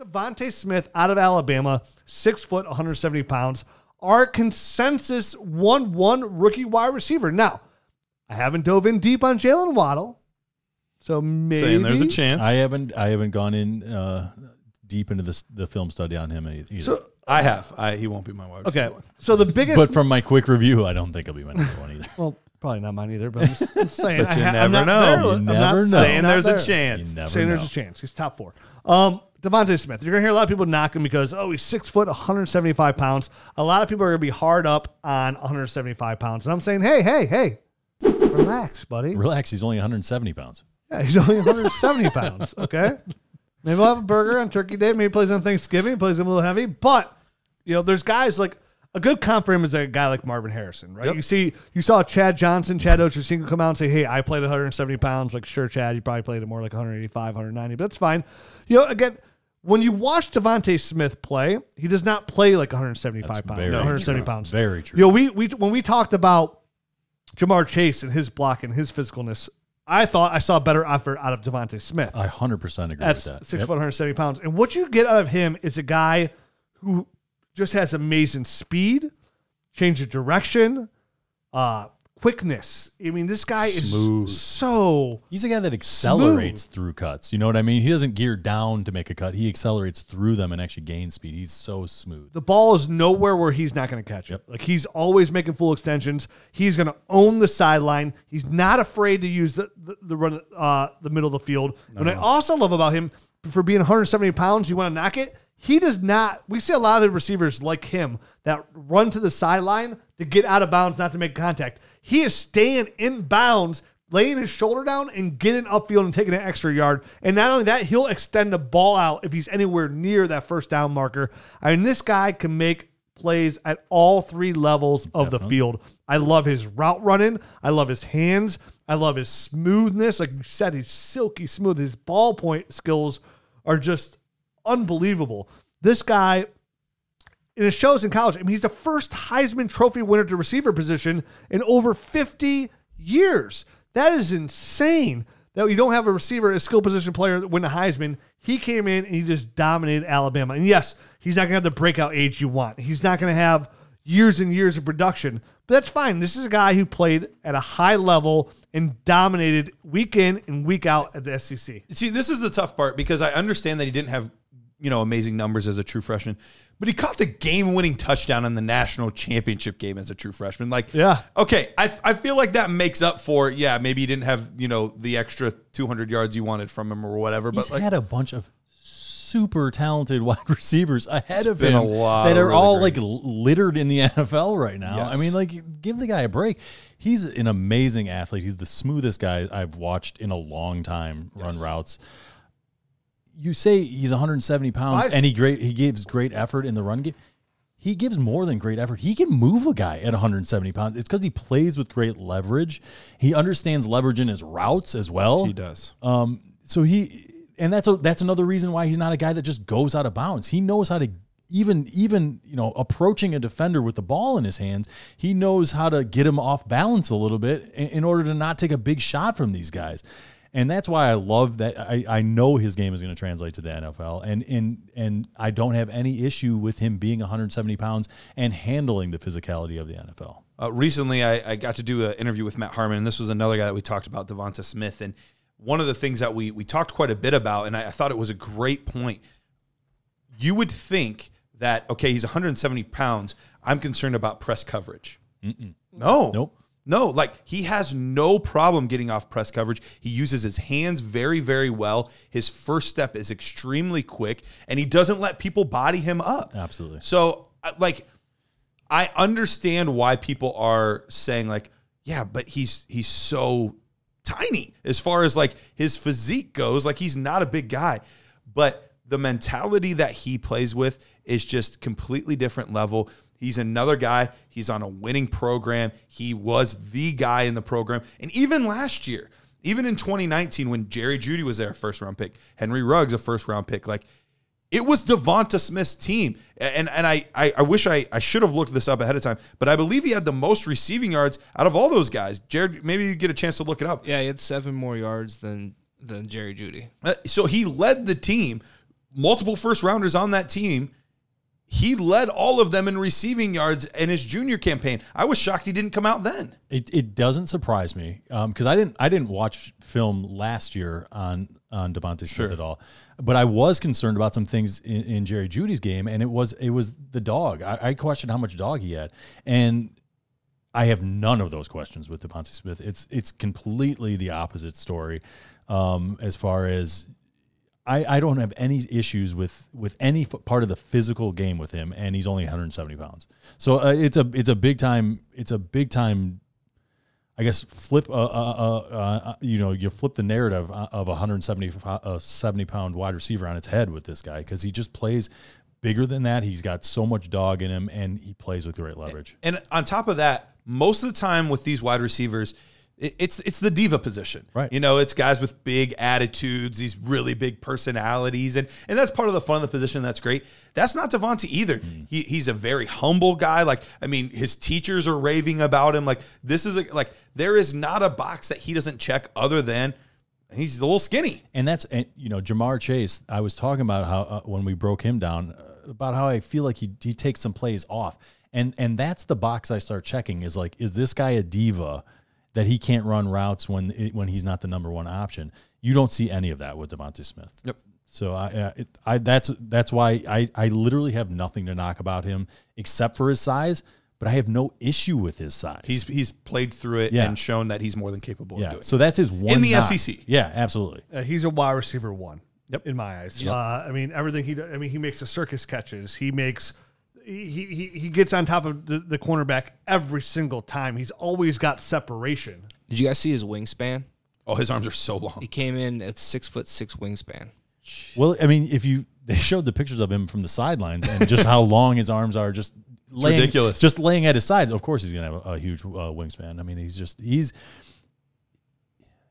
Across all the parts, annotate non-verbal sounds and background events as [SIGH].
DeVonta Smith out of Alabama, six foot, 170 pounds, our consensus 1 1 rookie wide receiver. Now, I haven't dove in deep on Jaylen Waddle. So maybe Saying there's a chance. I haven't I haven't gone in uh, deep into this the film study on him either. So I have. I he won't be my wide okay, receiver. so the biggest, but from my quick review, I don't think he'll be my number one either. well, probably not mine either. But I'm just, I'm [LAUGHS] saying, But you I ha- I'm never not know. there. You I'm never not know. saying Saying not there's a chance. You never saying there's a chance. He's top four. Um, DeVonta Smith. You're gonna hear a lot of people knock him because oh he's six foot, 175 pounds. A lot of people are gonna be hard up on 175 pounds, and I'm saying, hey, hey, hey, relax, buddy. Relax, he's only 170 pounds. Yeah, he's only 170 [LAUGHS] pounds. Okay, maybe we'll have a burger on Turkey Day. Maybe he plays on Thanksgiving. He plays him a little heavy, but you know, there's guys like. A good comp for him is a guy like Marvin Harrison, right? Yep. You see, you saw Chad Johnson, Chad Ochocinco come out and say, "Hey, I played 170 pounds." Like, sure, Chad, you probably played it more like 185, 190, but that's fine. You know, again, when you watch DeVonta Smith play, he does not play like 175 That's pounds, very 170 true. pounds. Very true. You know, we we when we talked about Ja'Marr Chase and his block and his physicalness, I thought I saw better effort out of DeVonta Smith. I 100% agree That's with that. six Yep. foot, 170 pounds. And what you get out of him is a guy who just has amazing speed, change of direction, uh, quickness. I mean, this guy Smooth. is so He's a guy that accelerates through cuts. You know what I mean? He doesn't gear down to make a cut. He accelerates through them and actually gains speed. He's so smooth. the ball is nowhere where he's not going to catch it. Like he's always making full extensions. He's going to own the sideline. He's not afraid to use the the, the run uh, the middle of the field. What I also love about him for being 170 pounds, you want to knock it. He does not. We see a lot of the receivers like him that run to the sideline to get out of bounds, not to make contact. He is staying in bounds, laying his shoulder down and getting upfield and taking an extra yard. And not only that, he'll extend the ball out if he's anywhere near that first down marker. I mean, this guy can make plays at all three levels of the field. I love his route running. I love his hands. I love his smoothness. Like you said, he's silky smooth. His ball point skills are just unbelievable. This guy, in his shows in college. I mean, he's the first Heisman Trophy winner to receiver position in over 50 years. That is insane that you don't have a receiver, a skill position player that win the Heisman. He came in and he just dominated Alabama. And yes, he's not going to have the breakout age you want. He's not going to have years and years of production, but that's fine. This is a guy who played at a high level and dominated week in and week out at the SEC. See, this is the tough part because I understand that he didn't have, you know, amazing numbers as a true freshman, but he caught the game-winning touchdown in the national championship game as a true freshman. Like, Yeah. okay, I, I feel like that makes up for, yeah, maybe he didn't have, you know, the extra 200 yards you wanted from him or whatever, but He's like, had a bunch of super talented [LAUGHS] wide receivers ahead of been him a lot that are really all great- like littered in the [LAUGHS] NFL right now. I mean, like, give the guy a break. He's an amazing athlete. He's the smoothest guy I've watched in a long time run routes. You say he's 170 pounds and he great he gives great effort in the run game. He gives more than great effort. He can move a guy at 170 pounds. It's because he plays with great leverage. He understands leverage in his routes as well. he does. Um, so he, and that's a, that's another reason why he's not a guy that just goes out of bounds. He knows how to even even you know approaching a defender with the ball in his hands. He knows how to get him off balance a little bit in, in order to not take a big shot from these guys. And that's why I love that. I, I know his game is going to translate to the NFL, and and and I don't have any issue with him being 170 pounds and handling the physicality of the NFL. Uh, recently, I, I got to do an interview with Matt Harmon, and this was another guy that we talked about, DeVonta Smith. And one of the things that we we talked quite a bit about, and I, I thought it was a great point. You would think that okay, he's 170 pounds. I'm concerned about press coverage. No, Nope. No. Like he has no problem getting off press coverage. He uses his hands very, very well. His first step is extremely quick, and he doesn't let people body him up. Absolutely. So, like, I understand why people are saying like, yeah, but he's he's so tiny as far as like his physique goes. Like he's not a big guy, but the mentality that he plays with is just completely different level. He's another guy. He's on a winning program. He was the guy in the program, and even last year, even in 2019 when Jerry Jeudy was there, first round pick, Henry Ruggs a first round pick, like it was DeVonta Smith's team. And and I I, I wish I, I should have looked this up ahead of time, but I believe he had the most receiving yards out of all those guys. Jared, maybe you get a chance to look it up. Yeah, he had seven more yards than than Jerry Jeudy. Uh, So he led the team multiple first rounders on that team. He led all of them in receiving yards in his junior campaign. I was shocked he didn't come out then. It, it doesn't surprise me because I didn't I didn't watch film last year on on DeVonta Smith Sure. at all, but I was concerned about some things in, in Jerry Jeudy's game, and it was it was the dog. I, I questioned how much dog he had, and I have none of those questions with DeVonta Smith. It's it's completely the opposite story um, as far as I, I don't have any issues with with any f- part of the physical game with him, and he's only 170 pounds. So uh, it's a it's a big time it's a big time. I guess flip uh, uh, uh, uh, you know you flip the narrative uh, of a 170 uh, 70 pound wide receiver on its head with this guy because he just plays bigger than that. He's got so much dog in him, and he plays with great leverage. And on top of that, most of the time with these wide receivers, it's it's the diva position. Right. You know, it's guys with big attitudes, these really big personalities, and and that's part of the fun of the position. That's great. That's not DeVonta either. He, he's a very humble guy. Like, I mean, his teachers are raving about him. Like, this is a like there is not a box that he doesn't check other than he's a little skinny. And that's and, you know Ja'Marr Chase. I was talking about how uh, when we broke him down uh, about how I feel like he he takes some plays off, and and that's the box I start checking is like is this guy a diva that he can't run routes when it, when he's not the number one option? You don't see any of that with DeVonta Smith. Yep. So I, uh, it, I that's that's why I I literally have nothing to knock about him except for his size, but I have no issue with his size. He's he's played through it Yeah. and shown that he's more than capable of yeah. doing. it. So that's his one in the knock. SEC. Yeah, absolutely. Uh, he's a wide receiver one. Yep. In my eyes, uh, I mean everything he. do- I mean he makes the circus catches. He makes. He, he, he gets on top of the, the cornerback every single time. He's always got separation. Did you guys see his wingspan? Oh, his arms are so long. He came in at six foot six wingspan. Well, I mean, if you they showed the pictures of him from the sidelines and just how [LAUGHS] long his arms are, just laying, ridiculous. Just laying at his side. Of course, he's gonna have a, a huge uh, wingspan. I mean, he's just he's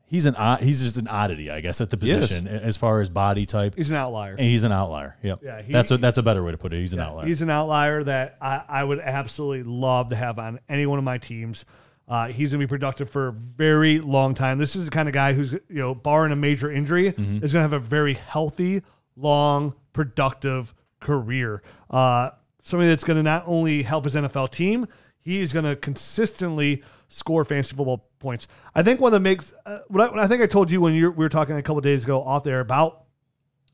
he's an odd, he's just an oddity, I guess, at the position as far as body type. He's an outlier. And he's an outlier. Yep. Yeah, he- that's a that's a better way to put it. He's an Yeah, outlier. He's an outlier that I, I would absolutely love to have on any one of my teams. Uh, he's going to be productive for a very long time. This is the kind of guy who's, you know, barring a major injury, Mm-hmm. is going to have a very healthy, long, productive career. Uh, somebody that's going to not only help his NFL team, he is going to consistently score fantasy football points. I think one that makes, uh, what, I, what I think I told you when you we were talking a couple days ago off there about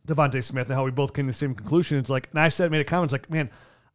DeVonta Smith and how we both came to the same conclusion. It's like, and I said, made a comment, it's like, man,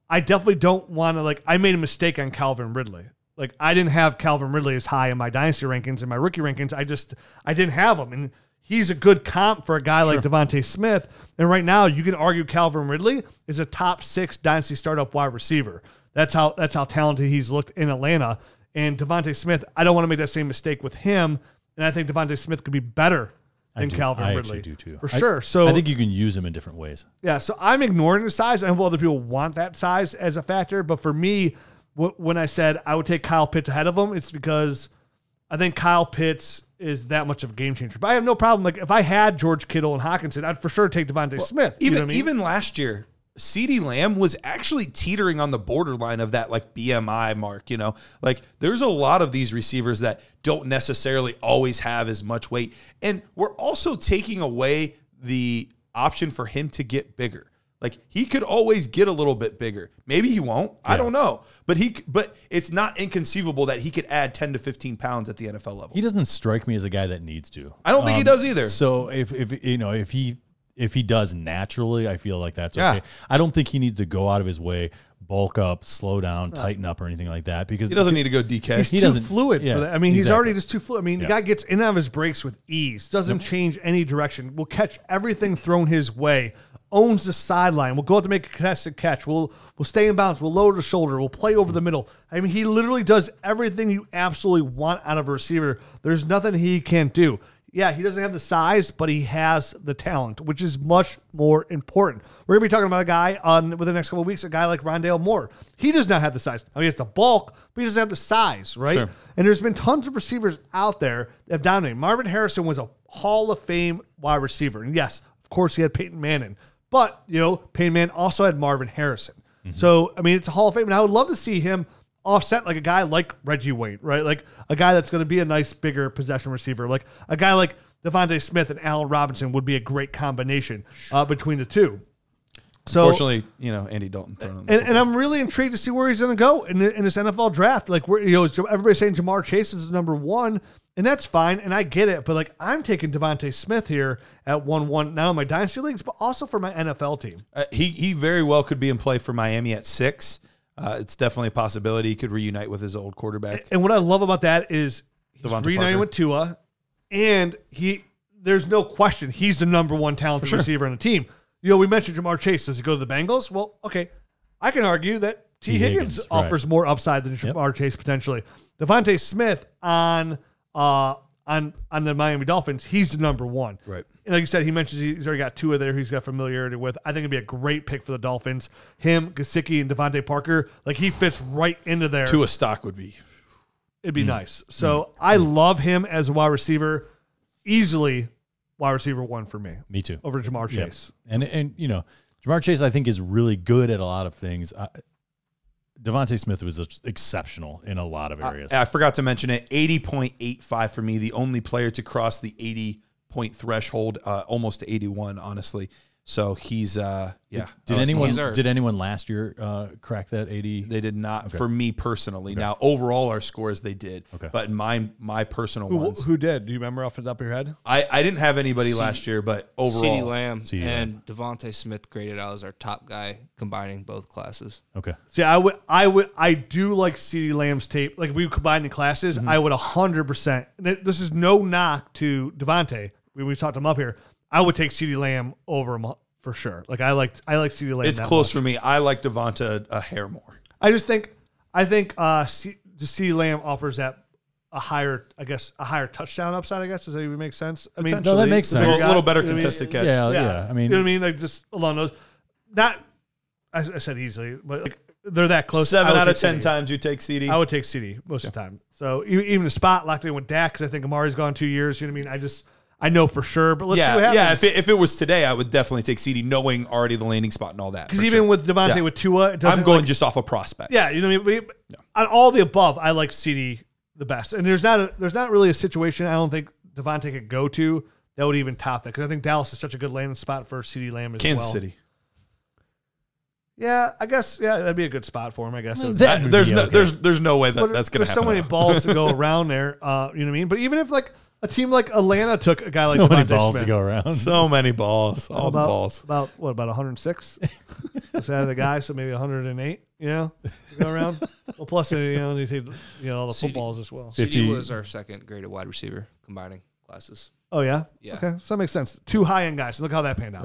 I definitely don't want to, like, I made a mistake on Calvin Ridley. Like, I didn't have Calvin Ridley as high in my dynasty rankings and my rookie rankings. I just, I didn't have him. And he's a good comp for a guy like DeVonta Smith. And right now, you can argue Calvin Ridley is a top six dynasty startup wide receiver. That's how, that's how talented he's looked in Atlanta. And DeVonta Smith, I don't want to make that same mistake with him. And I think DeVonta Smith could be better I than do. Calvin I Ridley. actually do too. For I- sure. So I think you can use him in different ways. yeah, so I'm ignoring the size. I know other people want that size as a factor, but for me, wh- when I said I would take Kyle Pitts ahead of him, it's because I think Kyle Pitts is that much of a game changer. But I have no problem. Like if I had George Kittle and Hockenson, I'd for sure take DeVonta Smith. You Even know what I mean? even last year, CeeDee Lamb was actually teetering on the borderline of that like BMI mark, you know. Like there's a lot of these receivers that don't necessarily always have as much weight. And we're also taking away the option for him to get bigger. Like he could always get a little bit bigger. Maybe he won't. I don't know. But he but it's not inconceivable that he could add 10 to 15 pounds at the NFL level. He doesn't strike me as a guy that needs to. I don't think he um, does either. So if if you know if he if he does naturally, I feel like that's Yeah. okay. I don't think he needs to go out of his way, bulk up, slow down, tighten up, or anything like that because he doesn't need to go DK. He's he too doesn't- fluid yeah, for that. I mean, he's already just too fluid. I mean, the guy gets in and out of his breaks with ease, doesn't change any direction, will catch everything thrown his way, owns the sideline, will go out to make a contested catch, will will stay in bounds, will lower the shoulder, will play over the middle. I mean, he literally does everything you absolutely want out of a receiver. There's nothing he can't do. Yeah, he doesn't have the size, but he has the talent, which is much more important. We're gonna be talking about a guy on within the next couple of weeks, a guy like Rondale Moore. He does not have the size. I mean, he has the bulk, but he doesn't have the size, right? Sure. And there's been tons of receivers out there that have dominated. Marvin Harrison was a Hall of Fame wide receiver. And yes, of course, he had Peyton Manning. But, you know, Peyton Manning also had Marvin Harrison. Mm-hmm. So, I mean, it's a Hall of Fame. And I would love to see him offset like a guy like Reggie Wayne, right? Like a guy that's going to be a nice, bigger possession receiver. Like a guy like DeVonta Smith and Allen Robinson would be a great combination uh, between the two. So Fortunately, you know Andy Dalton and, and I'm really intrigued to see where he's going to go in, in this NFL draft. Like, where you know, everybody's saying Ja'Marr Chase is the number one, and that's fine, and I get it. But like, I'm taking DeVonta Smith here at one one now in my dynasty leagues, but also for my NFL team. Uh, he he very well could be in play for Miami at six. Uh, it's definitely a possibility he could reunite with his old quarterback. And what I love about that is he's Devonta reuniting Parker. with Tua, and he there's no question he's the number one talented receiver on the team. You know, we mentioned Ja'Marr Chase. Does he go to the Bengals? Well, okay, I can argue that T. T. Higgins, Higgins, right. offers more upside than Ja'Marr Chase potentially. DeVonta Smith on uh on on the Miami Dolphins, he's the number one. Right. And like you said, he mentions he's already got two of there he's got familiarity with. I think it'd be a great pick for the Dolphins. Him, Gesicki, and DeVante Parker, like he fits right into there Tua stock would be it'd Hmm. be nice. So I love him as a wide receiver, easily wide receiver one for me Me too. over Ja'Marr Yep. Chase. And and you know, Ja'Marr Chase I think is really good at a lot of things. I, DeVonta Smith was exceptional in a lot of areas. I forgot to mention it. Eighty point eight five for me, the only player to cross the eighty point threshold, uh, almost to eighty one, honestly. So he's uh yeah. did I was- anyone These are- did anyone last year uh, crack that 80? They did not for me personally. Now overall our scores they did. Okay. But in my my personal Who, ones. who did? Do you remember off the top of your head? I, I didn't have anybody C- last year, but CeeDee overall Lamb CeeDee and DeVonta Smith graded out as our top guy, combining both classes. Okay. See, I would, I would, I do like CeeDee Lamb's tape. Like if we combine the classes, Mm-hmm. I would hundred percent. This is no knock to DeVonta. We, we talked him up here. I would take CeeDee Lamb over him for sure. Like I liked, I like CeeDee Lamb. it's that close much. for me. I like DeVonta a hair more. I just think I think uh C, just CeeDee Lamb offers that a higher I guess a higher touchdown upside, I guess. Does that even make sense? I mean No, that makes A little- sense. A little better You know what I mean? contested catch. Yeah, yeah. I mean, you know what I mean? Like just along those not I, I said easily, but like they're that close. Seven out of ten CeeDee. times you take CeeDee. I would take CeeDee most of the time. So e- even the spot locked in with Dak because I think Amari's gone two years. You know what I mean? I just I know for sure, but let's see what yeah, yeah. If it, if it was today, I would definitely take CeeDee, knowing already the landing spot and all that. Because even sure. with DeVonta Yeah. with Tua, it doesn't I'm going like- just off of prospect. Yeah, you know what I mean. But On all the above, I like CeeDee the best, and there's not a, there's not really a situation I don't think DeVonta could go to that would even top that because I think Dallas is such a good landing spot for CeeDee Lamb as well. Kansas well. City. Yeah, I guess yeah, that'd be a good spot for him. I guess. Well, It that- there's no okay. there's there's no way that but that's going to there's happen. so many balls to go [LAUGHS] around there. Uh, you know what I mean? But even if like a team like Atlanta took a guy like so many DeVonta balls Smith, to go around. so many balls, all about, the balls. About what? About 106? Is that the guy? So maybe 108. You know, to go around. Well, plus you know they take you know all the CeeDee. footballs as well. Fifty- CeeDee was our second graded wide receiver, combining classes. Oh yeah. Yeah. Okay, so that makes sense. Two high end guys. Look how that panned out.